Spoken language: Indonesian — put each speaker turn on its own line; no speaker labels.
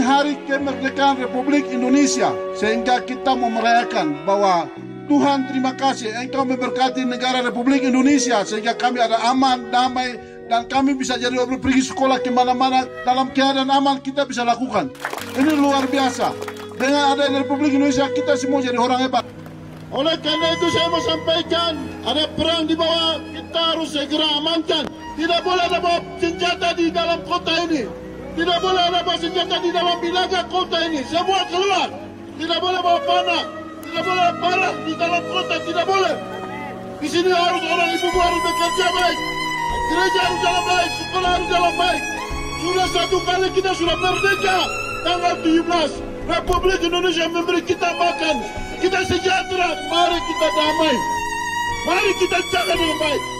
hari kemerdekaan Republik Indonesia sehingga kita mau merayakan bahwa Tuhan terima kasih Engkau memberkati negara Republik Indonesia sehingga kami ada aman, damai, dan kami bisa jadi pergi sekolah ke mana-mana dalam keadaan aman kita bisa lakukan. Ini luar biasa. Dengan adanya Republik Indonesia kita semua jadi orang hebat. Oleh karena itu saya mau sampaikan ada perang di bawah kita harus segera amankan. Tidak boleh ada bawa senjata di dalam kota ini. Tidak boleh ada bawa senjata di dalam bilaga kota ini. Semua keluar. Tidak boleh bawa panah. Tidak boleh parah di dalam kota. Tidak boleh. Di sini harus orang ibu harus bekerja baik. Gereja harus jalan baik. Sekolah harus jalan baik. Sudah satu kali kita sudah merdeka. Tanggal 17. Republik Indonesia memberi kita makan. Kita sejahtera. Mari kita damai. Mari kita jaga dengan baik.